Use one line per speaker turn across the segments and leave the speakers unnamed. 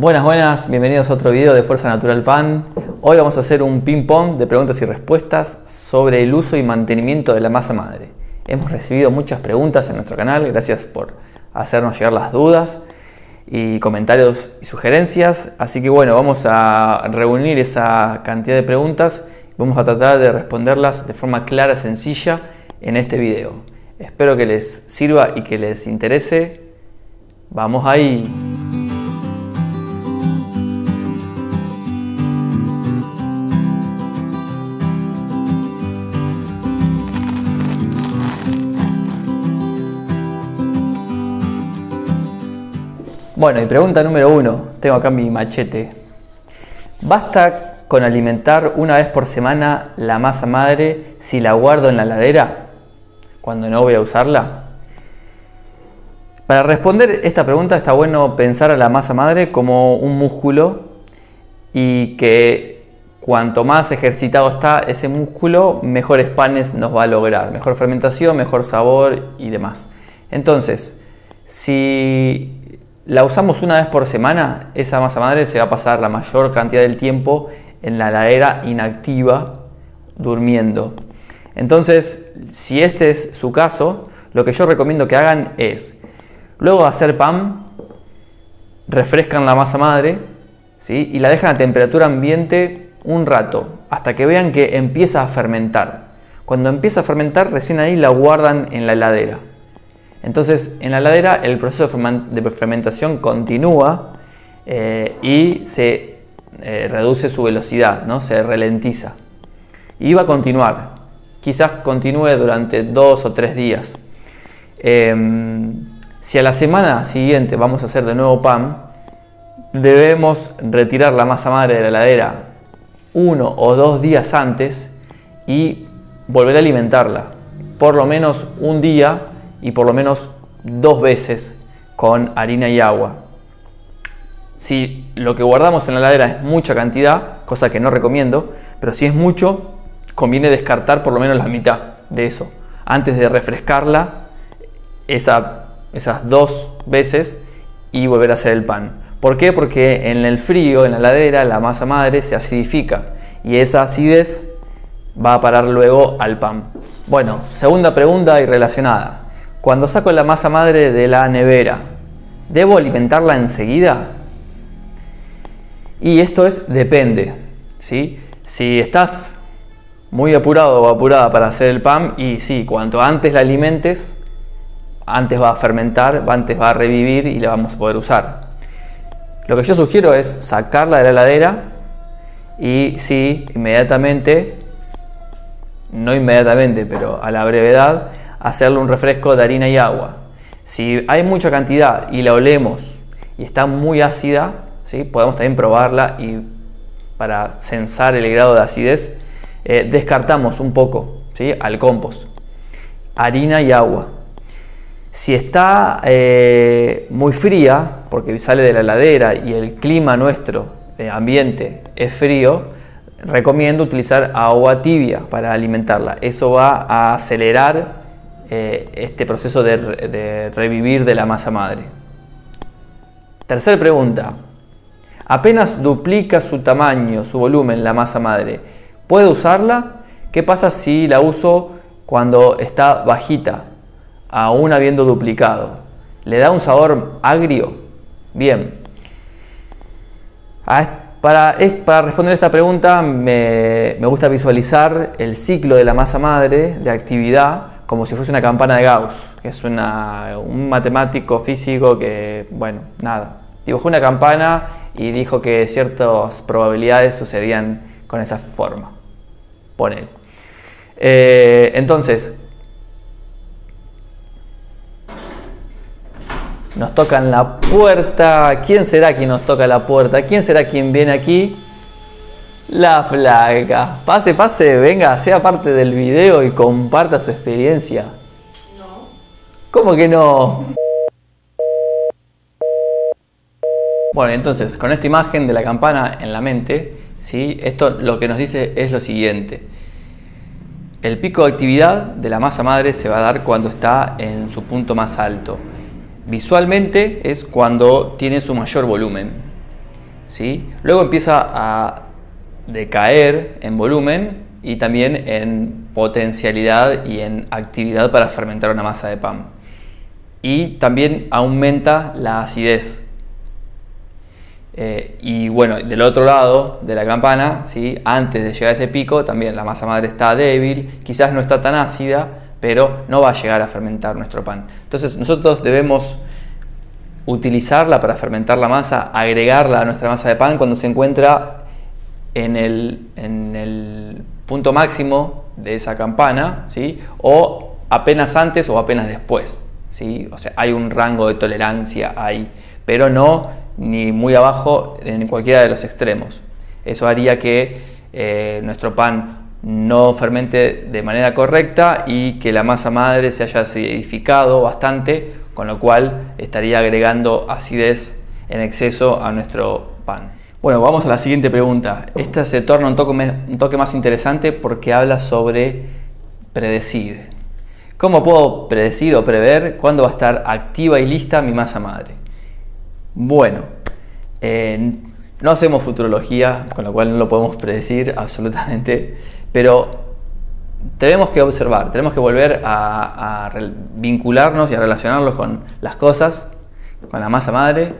Buenas, buenas, bienvenidos a otro video de Fuerza Natural Pan. Hoy vamos a hacer un ping pong de preguntas y respuestas sobre el uso y mantenimiento de la masa madre. Hemos recibido muchas preguntas en nuestro canal, gracias por hacernos llegar las dudas y comentarios y sugerencias. Así que bueno, vamos a reunir esa cantidad de preguntas y vamos a tratar de responderlas de forma clara, sencilla en este video. Espero que les sirva y que les interese. Vamos ahí. Bueno, y pregunta número uno, tengo acá mi machete. ¿Basta con alimentar una vez por semana la masa madre si la guardo en la ladera cuando no voy a usarla? Para responder esta pregunta está bueno pensar a la masa madre como un músculo y que cuanto más ejercitado está ese músculo, mejores panes nos va a lograr, mejor fermentación, mejor sabor y demás. Entonces, si la usamos una vez por semana, esa masa madre se va a pasar la mayor cantidad del tiempo en la ladera inactiva, durmiendo. Entonces, si este es su caso, lo que yo recomiendo que hagan es, luego de hacer pan, refrescan la masa madre ¿sí? y la dejan a temperatura ambiente un rato, hasta que vean que empieza a fermentar. Cuando empieza a fermentar, recién ahí la guardan en la heladera. Entonces, en la ladera el proceso de fermentación continúa eh, y se eh, reduce su velocidad, ¿no? se ralentiza. Y va a continuar. Quizás continúe durante dos o tres días. Em, si a la semana siguiente vamos a hacer de nuevo pan, debemos retirar la masa madre de la heladera uno o dos días antes y volver a alimentarla. Por lo menos un día y por lo menos dos veces con harina y agua. Si lo que guardamos en la heladera es mucha cantidad, cosa que no recomiendo, pero si es mucho, conviene descartar por lo menos la mitad de eso antes de refrescarla esa, esas dos veces y volver a hacer el pan. ¿Por qué? Porque en el frío, en la heladera, la masa madre se acidifica y esa acidez va a parar luego al pan. Bueno, segunda pregunta y relacionada. Cuando saco la masa madre de la nevera, ¿debo alimentarla enseguida? Y esto es depende. ¿sí? Si estás muy apurado o apurada para hacer el pan, y sí, cuanto antes la alimentes, antes va a fermentar, antes va a revivir y la vamos a poder usar. Lo que yo sugiero es sacarla de la heladera y sí, inmediatamente, no inmediatamente, pero a la brevedad, hacerle un refresco de harina y agua. Si hay mucha cantidad y la olemos y está muy ácida, ¿sí? podemos también probarla y para censar el grado de acidez eh, descartamos un poco ¿sí? al compost. Harina y agua. Si está eh, muy fría, porque sale de la heladera y el clima nuestro, de ambiente, es frío, recomiendo utilizar agua tibia para alimentarla. Eso va a acelerar eh, este proceso de, revivir de la masa madre. Tercera pregunta. Apenas duplica su tamaño, su volumen, la masa madre. ¿Puedo usarla? ¿Qué pasa si la uso cuando está bajita, aún habiendo duplicado? ¿Le da un sabor agrio? Bien. Para, para responder esta pregunta me, me gusta visualizar el ciclo de la masa madre de actividad como si fuese una campana de Gauss, que es un matemático físico que, bueno, nada, dibujó una campana y dijo que ciertas probabilidades sucedían con esa forma. Pone. Eh, entonces, nos tocan la puerta. ¿Quién será quien nos toca la puerta? ¿Quién será quien viene aquí? La flaca. Pase, pase, venga, sea parte del video y comparta su experiencia. No. ¿Cómo que no? Bueno, entonces, con esta imagen de la campana en la mente, ¿sí? esto lo que nos dice es lo siguiente. El pico de actividad de la masa madre se va a dar cuando está en su punto más alto. Visualmente es cuando tiene su mayor volumen. ¿sí? luego empieza a decaer en volumen y también en potencialidad y en actividad para fermentar una masa de pan. Y también aumenta la acidez. Eh, y bueno, del otro lado de la campana, ¿sí? antes de llegar a ese pico, también la masa madre está débil, quizás no está tan ácida, pero no va a llegar a fermentar nuestro pan. Entonces nosotros debemos utilizarla para fermentar la masa, agregarla a nuestra masa de pan cuando se encuentra en el, en el punto máximo de esa campana, ¿sí? o apenas antes o apenas después. ¿sí? O sea, hay un rango de tolerancia ahí, pero no ni muy abajo en cualquiera de los extremos. Eso haría que eh, nuestro pan no fermente de manera correcta y que la masa madre se haya acidificado bastante, con lo cual estaría agregando acidez en exceso a nuestro pan. Bueno, vamos a la siguiente pregunta. Esta se torna un toque, más interesante porque habla sobre predecir. ¿Cómo puedo predecir o prever cuándo va a estar activa y lista mi masa madre? Bueno, no hacemos futurología, con lo cual no lo podemos predecir absolutamente, pero tenemos que observar, tenemos que volver a, vincularnos y a relacionarlos con las cosas, con la masa madre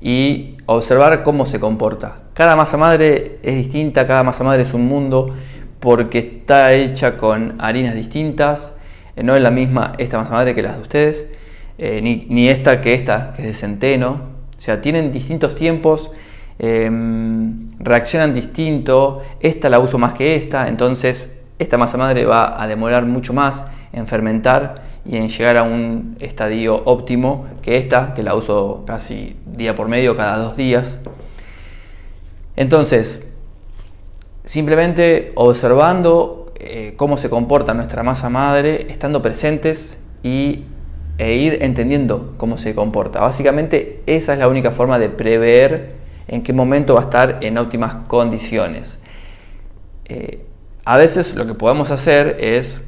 y observar cómo se comporta. Cada masa madre es distinta, cada masa madre es un mundo porque está hecha con harinas distintas, eh, no es la misma esta masa madre que las de ustedes, eh, ni, ni, esta que esta, que es de centeno, o sea, tienen distintos tiempos, em, reaccionan distinto, esta la uso más que esta, entonces esta masa madre va a demorar mucho más en fermentar y en llegar a un estadio óptimo que esta, que la uso casi día por medio, cada dos días. Entonces, simplemente observando eh, cómo se comporta nuestra masa madre, estando presentes y, e ir entendiendo cómo se comporta. Básicamente esa es la única forma de prever en qué momento va a estar en óptimas condiciones. Eh, a veces lo que podemos hacer es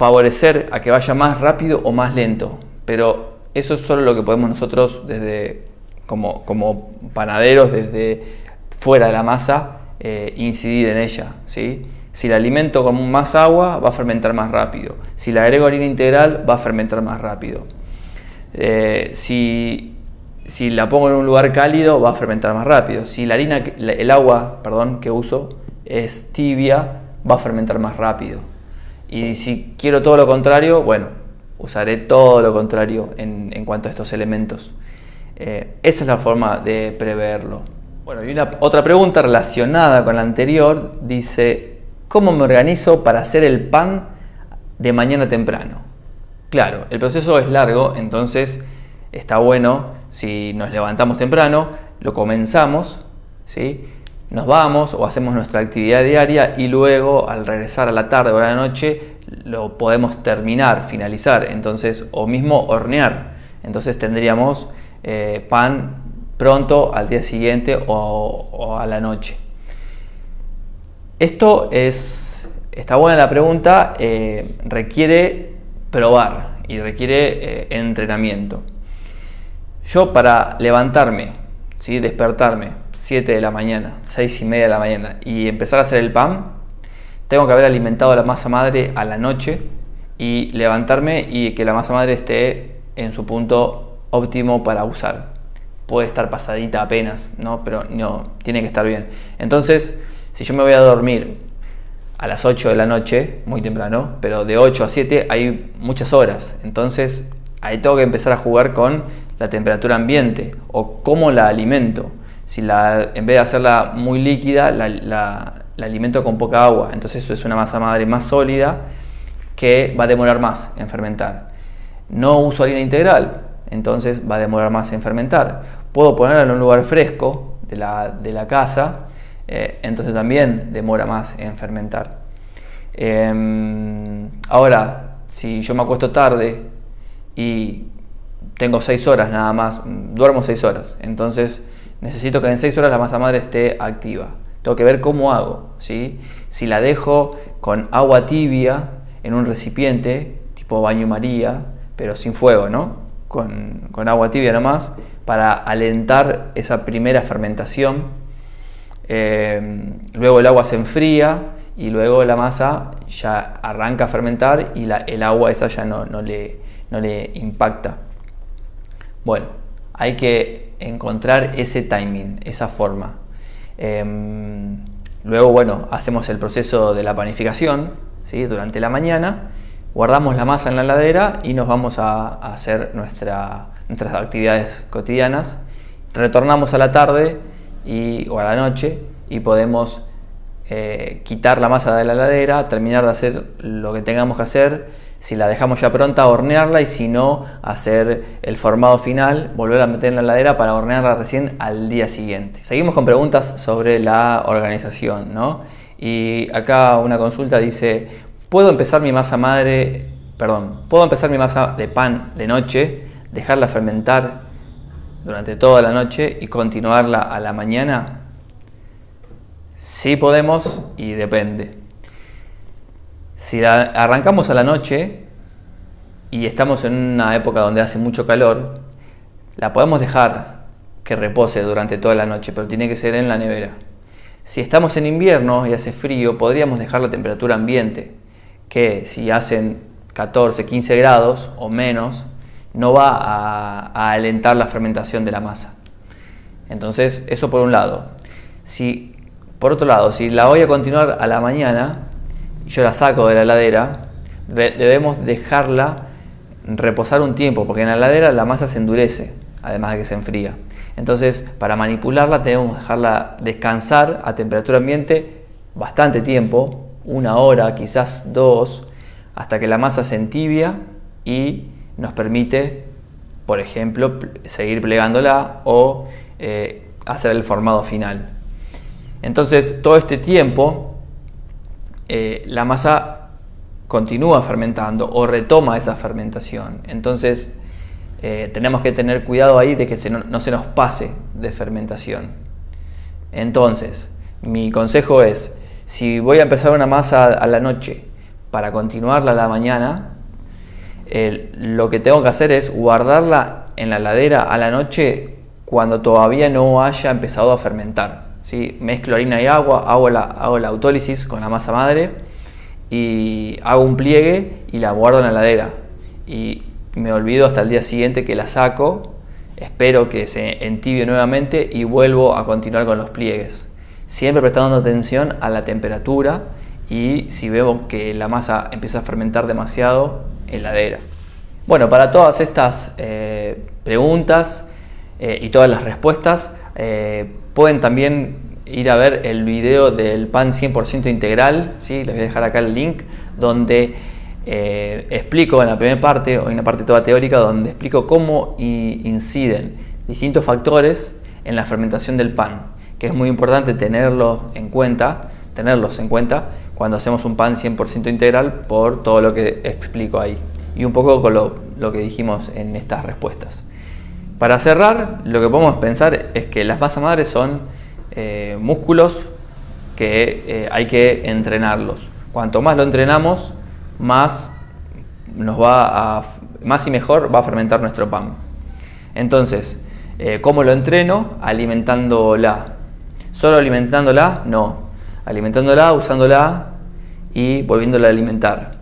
favorecer a que vaya más rápido o más lento, pero eso es solo lo que podemos nosotros desde como, como panaderos, desde fuera de la masa, eh, incidir en ella. ¿sí? Si la alimento con más agua, va a fermentar más rápido. Si la agrego harina integral, va a fermentar más rápido. Eh, si, si, la pongo en un lugar cálido, va a fermentar más rápido. Si la harina, el agua perdón, que uso es tibia, va a fermentar más rápido. Y si quiero todo lo contrario, bueno, usaré todo lo contrario en, cuanto a estos elementos. Eh, esa es la forma de preverlo. Bueno, y una, otra pregunta relacionada con la anterior dice, ¿cómo me organizo para hacer el pan de mañana temprano? Claro, el proceso es largo, entonces está bueno si nos levantamos temprano, lo comenzamos, ¿sí? Nos vamos o hacemos nuestra actividad diaria y luego al regresar a la tarde o a la noche lo podemos terminar, finalizar, entonces o mismo hornear. Entonces tendríamos eh, pan pronto al día siguiente o, a la noche. Esto es, está buena la pregunta, eh, requiere probar y requiere eh, entrenamiento. Yo para levantarme, ¿sí? despertarme, 7 de la mañana, 6 y media de la mañana y empezar a hacer el pan, tengo que haber alimentado la masa madre a la noche y levantarme y que la masa madre esté en su punto óptimo para usar. Puede estar pasadita apenas, ¿no? pero no, tiene que estar bien. Entonces, si yo me voy a dormir a las 8 de la noche, muy temprano, pero de 8 a 7 hay muchas horas. Entonces, ahí tengo que empezar a jugar con la temperatura ambiente o cómo la alimento si la, en vez de hacerla muy líquida, la, alimento con poca agua. Entonces eso es una masa madre más sólida que va a demorar más en fermentar. No uso harina integral, entonces va a demorar más en fermentar. Puedo ponerla en un lugar fresco de la, casa, eh, entonces también demora más en fermentar. Em, ahora, si yo me acuesto tarde y tengo 6 horas nada más, duermo 6 horas, entonces necesito que en 6 horas la masa madre esté activa. Tengo que ver cómo hago. ¿sí? Si la dejo con agua tibia en un recipiente, tipo baño María, pero sin fuego, ¿no? Con, agua tibia nomás, para alentar esa primera fermentación. Eh, luego el agua se enfría y luego la masa ya arranca a fermentar y el agua esa ya no, le, no le impacta. Bueno, hay que encontrar ese timing, esa forma. Em, luego, bueno, hacemos el proceso de la panificación ¿sí? durante la mañana, guardamos la masa en la heladera y nos vamos a, hacer nuestras actividades cotidianas. Retornamos a la tarde y, o a la noche y podemos eh, quitar la masa de la heladera, terminar de hacer lo que tengamos que hacer si la dejamos ya pronta, hornearla y si no, hacer el formado final, volver a meter en la heladera para hornearla recién al día siguiente. Seguimos con preguntas sobre la organización, ¿no? Y acá una consulta dice, ¿puedo empezar mi masa madre, perdón, puedo empezar mi masa de pan de noche, dejarla fermentar durante toda la noche y continuarla a la mañana? Sí podemos y depende. Si la arrancamos a la noche y estamos en una época donde hace mucho calor, la podemos dejar que repose durante toda la noche, pero tiene que ser en la nevera. Si estamos en invierno y hace frío, podríamos dejar la temperatura ambiente, que si hacen 14, 15 grados o menos, no va a, a alentar la fermentación de la masa. Entonces, eso por un lado. Si, por otro lado, si la voy a continuar a la mañana, yo la saco de la heladera, debemos dejarla reposar un tiempo, porque en la heladera la masa se endurece, además de que se enfría. Entonces, para manipularla tenemos que dejarla descansar a temperatura ambiente bastante tiempo, una hora, quizás dos, hasta que la masa se entibia y nos permite, por ejemplo, seguir plegándola o eh, hacer el formado final. Entonces, todo este tiempo eh, la masa continúa fermentando o retoma esa fermentación. Entonces eh, tenemos que tener cuidado ahí de que no, se nos pase de fermentación. Entonces, mi consejo es, si voy a empezar una masa a la noche para continuarla a la mañana, lo que tengo que hacer es guardarla en la ladera a la noche cuando todavía no haya empezado a fermentar. Mezclo harina y agua, hago la, hago la autólisis con la masa madre y hago un pliegue y la guardo en la heladera. Y me olvido hasta el día siguiente que la saco, espero que se entibie nuevamente y vuelvo a continuar con los pliegues. Siempre prestando atención a la temperatura y si veo que la masa empieza a fermentar demasiado, heladera. Bueno, para todas estas eh, preguntas eh, y todas las respuestas, eh, Pueden también ir a ver el video del pan 100% integral, ¿sí? les voy a dejar acá el link, donde eh, explico en la primera parte, o en la parte toda teórica, donde explico cómo inciden distintos factores en la fermentación del pan, que es muy importante tenerlos en cuenta, tenerlos en cuenta cuando hacemos un pan 100% integral por todo lo que explico ahí y un poco con lo, lo que dijimos en estas respuestas. Para cerrar, lo que podemos pensar es que las masas madres son eh, músculos que eh, hay que entrenarlos. Cuanto más lo entrenamos, más nos va a, más y mejor va a fermentar nuestro pan. Entonces, eh, ¿cómo lo entreno? Alimentándola. ¿Solo alimentándola? No. Alimentándola, usándola y volviéndola a alimentar.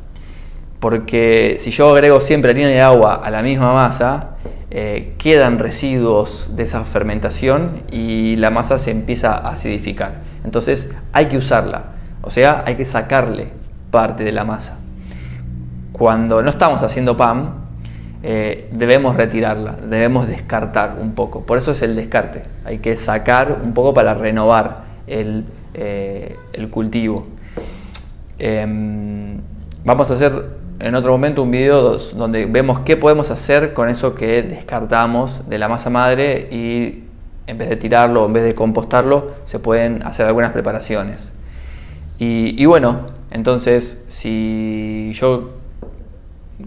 Porque si yo agrego siempre harina y agua a la misma masa, eh, quedan residuos de esa fermentación y la masa se empieza a acidificar. Entonces hay que usarla, o sea, hay que sacarle parte de la masa. Cuando no estamos haciendo pan, eh, debemos retirarla, debemos descartar un poco. Por eso es el descarte. Hay que sacar un poco para renovar el, eh, el cultivo. Em, vamos a hacer en otro momento un video donde vemos qué podemos hacer con eso que descartamos de la masa madre y en vez de tirarlo, en vez de compostarlo, se pueden hacer algunas preparaciones. Y, bueno, entonces si yo,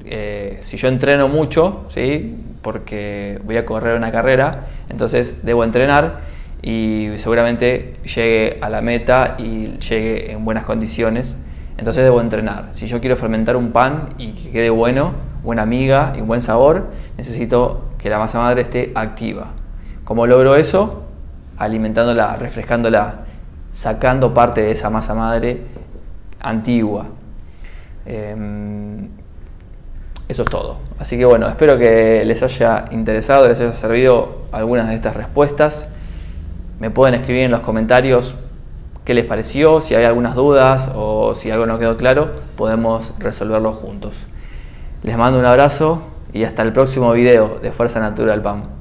eh, si yo entreno mucho, ¿sí? porque voy a correr una carrera, entonces debo entrenar y seguramente llegue a la meta y llegue en buenas condiciones entonces debo entrenar. Si yo quiero fermentar un pan y que quede bueno, buena amiga y buen sabor, necesito que la masa madre esté activa. ¿Cómo logro eso? Alimentándola, refrescándola, sacando parte de esa masa madre antigua. Em, eso es todo. Así que bueno, espero que les haya interesado, les haya servido algunas de estas respuestas. Me pueden escribir en los comentarios qué les pareció, si hay algunas dudas o si algo no quedó claro, podemos resolverlo juntos. Les mando un abrazo y hasta el próximo video de Fuerza Natural PAM.